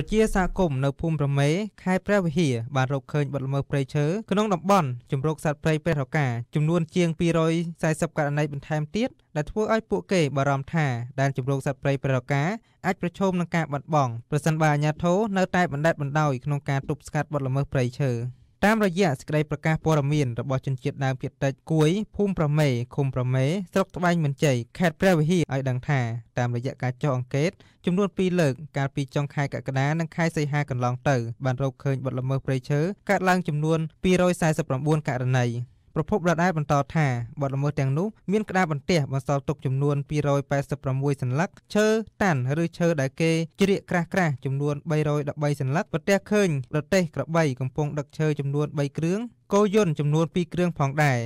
ប្រជាសហគមន៍នៅភូមិប្រមេខេត្តព្រះវិហារបានរកឃើញបទល្មើសព្រៃឈើក្នុងតំបន់ជំរកសត្វព្រៃព្រះរកាចំនួនជាង240ករណីបន្ថែមទៀតដែលធ្វើឲ្យពួកគេបារម្ភថាដែនជំរកសត្វព្រៃព្រះរកាអាចប្រឈមនឹងការបាត់បង់ប្រសិនបើអាជ្ញាធរនៅតែបណ្ដេតបណ្ដោយក្នុងការទប់ស្កាត់បទល្មើសព្រៃឈើ តាមរយៈសេចក្តីប្រកាសព័ត៌មានរបស់ជនជាតិដើមភាគតិចគួយភូមិប្រមេឃុំប្រមេស្រុកត្បែងមានជ័យខេត្តព្រះវិហារឲ្យដឹងថាតាមរយៈការចុះអង្កេតចំនួន2លើកកាលពីចុងខែកក្កដានិងខែសីហាកន្លងទៅបានរកឃើញបទល្មើសព្រៃឈើកើតឡើងចំនួន249ករណី ប្រភពដដែលបន្តថាបទល្មើសទាំងនោះមានក្តារបន្ទះបន្សល់ទុកចំនួន286សន្លឹកឈើតាន់ឬឈើដែលគេជ្រៀកក្រាស់ក្រាស់ចំនួន313សន្លឹកប្រទះឃើញប្រទេសក្របីកំពុងដឹកឈើចំនួន3គ្រឿងគោយន្តចំនួន2គ្រឿងផងដែរ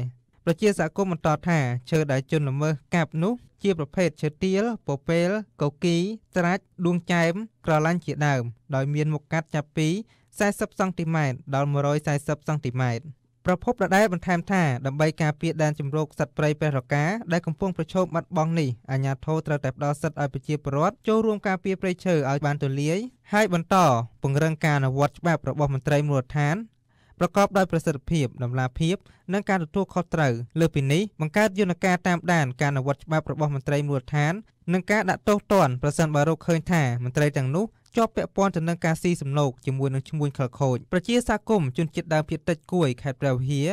ប្រជាសហគមន៍បន្តថាឈើដែលជន់ល្មើសកាប់នោះជាប្រភេទឈើទាលពពេលកូគីត្រាច់ដួងចែមក្រឡាញ់ជាដើម ដោយមានមុខកាត់ចាប់ពី40សង់ទីម៉ែត្រដល់140សង់ទីម៉ែត្រ ប្រភពដដែលបន្ថែមថាដើម្បីការពារដែនជម្រកសត្វព្រៃព្រះរកាដែលកំពុងប្រឈមបាត់បង់នេះអាជ្ញាធរត្រូវតែផ្ដល់សិទ្ធិឲ្យប្រជាពលរដ្ឋចូលរួមការពារព្រៃឈើឲ្យបានទូលាយហើយបន្តពង្រឹងការអនុវត្តច្បាប់របស់មន្ត្រីមូលដ្ឋានប្រកបដោយប្រសិទ្ធភាពដំណាភាពនិងការទទួលខុសត្រូវលើសពីនេះបង្កើតយន្តការតាមដានការអនុវត្តច្បាប់របស់មន្ត្រីមូលដ្ឋាននិងការដាក់ទោសទណ្ឌប្រសិនបើរកឃើញថាមន្ត្រីទាំងនោះ ជាប់ពាក់ព័ន្ធទៅនឹងការស៊ីសំណូកជាមួយនឹងឈ្មួញខលខូចប្រជាសហគមន៍ជនជាតិដើមភាគតិចគួយខេត្តព្រះវិហារ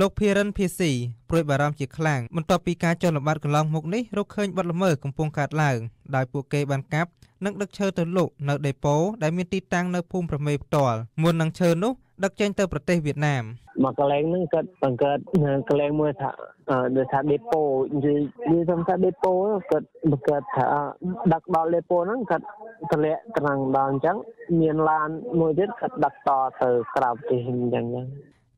លោកភីរិនភីស៊ីព្រួយបារម្ភជាខ្លាំងបន្ទាប់ពីការចុះល្បាតកន្លងមកនេះរកឃើញបាត់ល្មើសកំពុងកើតឡើងដោយពួកគេបានកាប់និងដឹកឈើទៅលក់នៅដេប៉ូដែលមានទីតាំងនៅភូមិប្រមេផ្ទាល់មុននឹងឈើនោះដឹកចេញទៅប្រទេសវៀតណាមមកកន្លែងហ្នឹងគាត់បង្កើតកន្លែងមួយថាដោយថាដេប៉ូនិយាយនិយាយថាដេប៉ូគាត់បង្កើតថាដឹកដល់ដេប៉ូហ្នឹងគាត់ តម្លាក់ត្រង់ដល់អញ្ចឹងមានឡានមួយទៀតគាត់ដឹកតទៅក្រៅប្រទេសអញ្ចឹង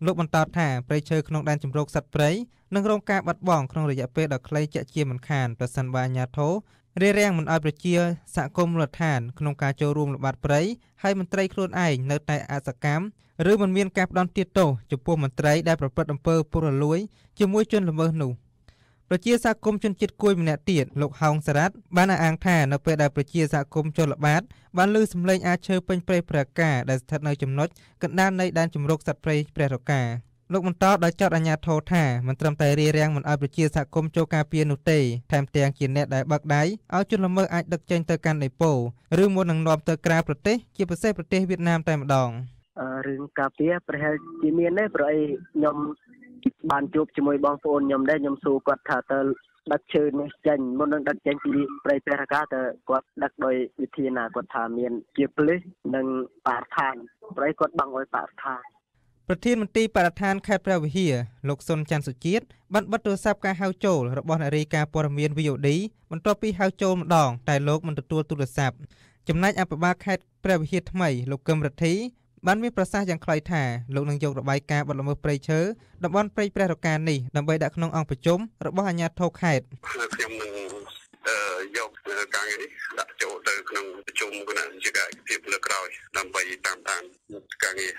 លោកបន្តថាព្រៃឈើក្នុងដែនជម្រកសត្វព្រៃនឹងរងការបាត់បង់ក្នុងរយៈពេលដ៏ខ្លីជាក់ជាមិនខានប្រសិនបើអាជ្ញាធររារាំងមិនឲ្យប្រជាសហគមន៍មូលដ្ឋានក្នុងការចូលរួមល្បាតព្រៃហើយមន្ត្រីខ្លួនឯងនៅតែអសកម្មឬមិនមានការផ្ដន់ទាទោសចំពោះមន្ត្រីដែលប្រព្រឹត្តអំពើពុករលួយជាមួយជនល្មើសនោះ ប្រជាសហគមន៍ជនជាតិគួយម្នាក់ទៀតលោកហោងសារ៉ាត់បានអះអាងថានៅពេលដែលប្រជាសហគមន៍ជនល្បាតបានលើសម្លេងអាចឈើពេញព្រៃព្រះកាដែលស្ថិតនៅចំណុចកណ្ដាលនៃដែនជំរកសត្វព្រៃព្រះរកាលោកបន្តដោយចោទអាជ្ញាធរថាមិនត្រឹមតែរារាំងមិនឲ្យប្រជាសហគមន៍ចូលការពារនោះទេថែមទាំងជាអ្នកដែលបើកដៃឲ្យជនល្មើសអាចដឹកចេញទៅកាន់ដេប៉ូឬមុននឹងនាំទៅក្រៅប្រទេសជាពិសេសប្រទេសវៀតណាមតែម្ដងរឿងការពារប្រហែលជាមានទេព្រោះអីខ្ញុំ បានជួបជាមួយបងប្អូនខ្ញុំដែរខ្ញុំសួរគាត់ថាតើដឹកឈើនេះចេញមុននឹងដឹកចេញពីព្រៃព្រះរកាតើគាត់ដឹកដោយវិធីណាគាត់ថាមាន ជាផ្លេសនិងបរិស្ថានព្រៃគាត់បាំងឲ្យបរិស្ថានប្រធានមន្ទីរបរិស្ថានខេត្តព្រះវិហារលោកសុនច័ន្ទសុជាតិបានបិទទូរស័ព្ទការហៅចូលរបស់អ្នករាយការណ៍ព័ត៌មាន VOD បន្ទាប់ពីហៅចូលម្ដង តែលោកមិនទទួលទូរស័ព្ទចំណែកអភិបាលខេត្តព្រះវិហារថ្មីលោកកឹមរិទ្ធី បានមានប្រសាសន៍យ៉ាងខ្លីថាលោកនឹងយករបាយការណ៍បទល្មើសព្រៃឈើតំបន់ព្រៃព្រះរកានេះដើម្បីដាក់ក្នុងអង្គប្រជុំរបស់អាជ្ញាធរខេត្តខ្ញុំនឹងយកការងារនេះដាក់ចូលទៅក្នុងប្រជុំគណៈវិជ្ជាការភាពលើក្រោយដើម្បីតាមដានការងារ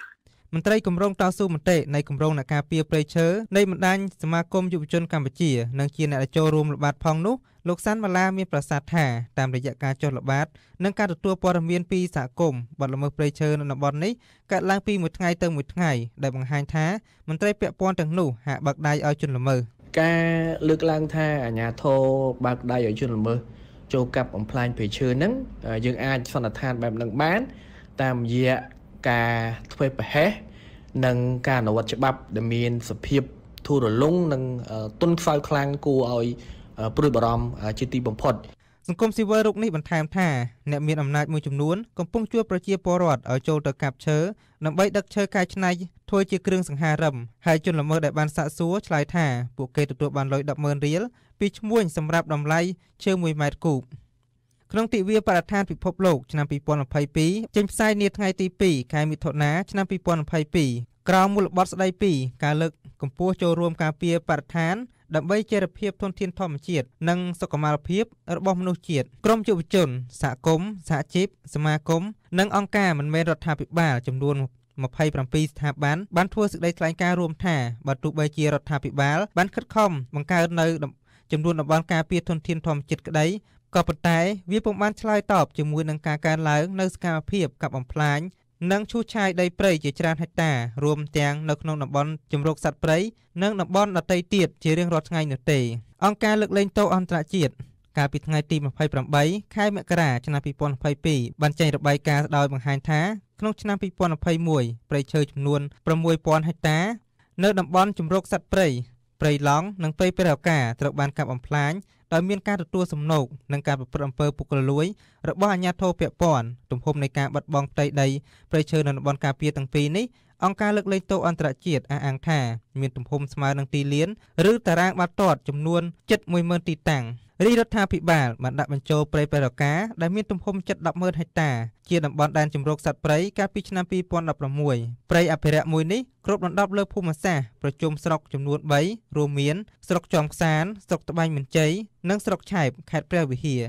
មន្ត្រីគម្រោងតស៊ូមតិនៃគម្រោងអ្នកការពារព្រៃឈើនៃបណ្ដាញសមាគមយុវជនកម្ពុជានិងជាអ្នកចូលរួមល្បាតផងនោះ លោកសាន់ម៉ាឡាមានប្រសាសន៍ថាតាមរយៈការចុះល្បាតនិងការទទួលព័ត៌មានពីសហគមន៍បាត់ល្មើសព្រៃឈើនៅតំបន់នេះកើតឡើងពីមួយថ្ងៃទៅមួយថ្ងៃដែលបង្ហាញថាមន្ត្រីពាក់ព័ន្ធទាំងនោះហាក់បើកដៃឲ្យជនល្មើសការលើកឡើងថាអាញាធរបើកដៃឲ្យជនល្មើសចូលកាប់បំផ្លាញព្រៃឈើហ្នឹងយើងអាចសន្និដ្ឋានបែបហ្នឹងបាន តាមរយៈការធ្វើប្រហែសនិងការអនុវត្តច្បាប់ដែលមានសភាពធូររលុងនិងទុនខ្សោយខ្លាំងគួរឲ្យ ព្រួយបារម្ភជាទីបំផុតសង្គមស៊ីវិលរុកនេះបន្ថែមថាអ្នកមានអំណាចមួយចំនួនកំពុងជួបប្រជាពលរដ្ឋឲ្យចូលទៅកាប់ឈើដើម្បីដឹកឈើកែច្នៃធ្វើជាគ្រឿងសង្ហារឹមហើយជនល្មើសដែលបានសាកសួរឆ្លើយថាពួកគេទទួលបានលុយ100,000រៀលពីឈ្មួញសម្រាប់តម្លៃឈើ1ម៉ែត្រគូបក្នុងទិវាបរិស្ថានពិភពលោកឆ្នាំ2022ចេញផ្សាយនាថ្ងៃទី2ខែមិថុនាឆ្នាំ2022 ក្រោមមូលបត់ស្ដីពីការលើកកម្ពស់ចូលរួមការពារបរិស្ថានដើម្បីចីរភាពធនធានធម្មជាតិនិងសុខុមាលភាពរបស់មនុស្សជាតិក្រមយុវជនសហគមន៍សហជីពសមាគមនិងអង្គការមិនមែនរដ្ឋាភិបាលចំនួន27ស្ថាប័នបានធ្វើសេចក្តីថ្លែងការណ៍រួមថាបើទោះបីជារដ្ឋាភិបាលបានខិតខំបង្កើតនៅចំនួនតំបន់ការពារធនធានធម្មជាតិក្តីក៏ប៉ុន្តែវាពុំបានឆ្លើយតបជាមួយនឹងការកើនឡើងនៅសកម្មភាពកាប់បំផ្លាញ និងឈូសឆាយដីព្រៃជាច្រើនហិកតារួមទាំងនៅក្នុងតំបន់ជំរកសត្វព្រៃនិងតំបន់ដទៃទៀតជារៀងរាល់ថ្ងៃនោះទេអង្គការលើកលែងទោសអន្តរជាតិកាលពីថ្ងៃទី28ខែមករាឆ្នាំ2022បានចេញរបាយការណ៍ដោយបង្ហាញថាក្នុងឆ្នាំ2021ព្រៃឈើចំនួន6000ហិកតានៅតំបន់ជំរកសត្វព្រៃព្រៃឡង់និងព្រៃព្រះឱកាត្រូវបានកាប់បំផ្លាញ ដោយមានការទទួលសំណូកនិងការប្រព្រឹត្តអំពើពុករលួយរបស់អាជ្ញាធរពាក់ព័ន្ធទំហំនៃការបាត់បង់ផ្ទៃដីព្រៃឈើនៅតំបន់ការពារទាំងពីរនេះអង្គការលើកលែងទោសអន្តរជាតិអះអាងថាមានទំហំស្មើនឹងទីលាន ឬតារាងបាល់ទាត់ចំនួនជិត10000ទីតាំង រាជរដ្ឋាភិបាលបានដាក់បញ្ចូលព្រៃបេរកាដែលមានទំហំជិត100,000ហិកតា ជាតំបន់ដែនជម្រកសត្វព្រៃកាលពីឆ្នាំ2016ព្រៃអភិរក្សមួយនេះគ្របដណ្ដប់លើភូមិសាស្ត្រប្រជុំស្រុកចំនួន3រួមមានស្រុកចំខ្សានស្រុកត្បាញមានជ័យនិងស្រុកឆែបខេត្តព្រះវិហារ